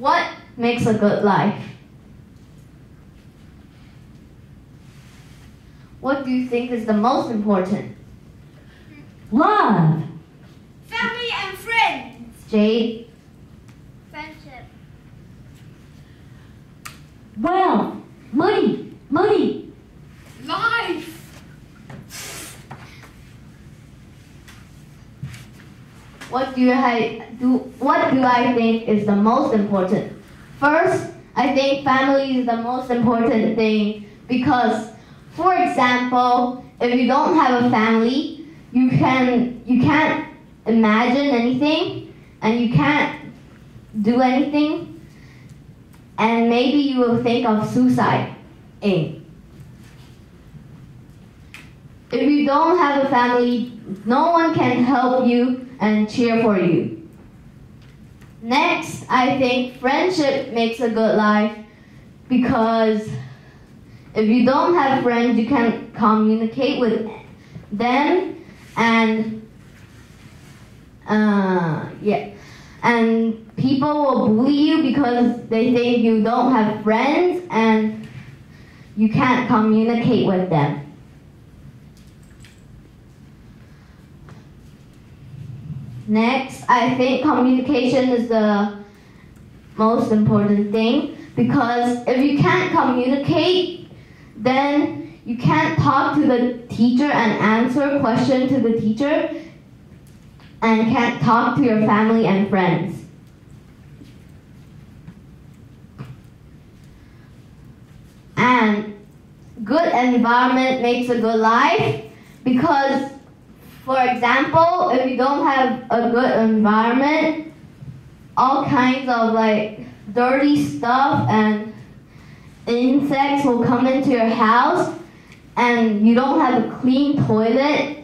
What makes a good life? What do you think is the most important? Love. Family and friends. Jade, Friendship. Wealth. Money. Money. Life. What do I do? What do I think is the most important? First, I think family is the most important thing because, for example, if you don't have a family, you can you can't imagine anything, and you can't do anything, and maybe you will think of suicide. If you don't have a family, no one can help you and cheer for you. Next, I think friendship makes a good life because if you don't have friends, you can communicate with them and uh, yeah, and people will bully you because they think you don't have friends and you can't communicate with them. Next, I think communication is the most important thing because if you can't communicate, then you can't talk to the teacher and answer question to the teacher and can't talk to your family and friends. And good environment makes a good life because for example, if you don't have a good environment, all kinds of like dirty stuff and insects will come into your house and you don't have a clean toilet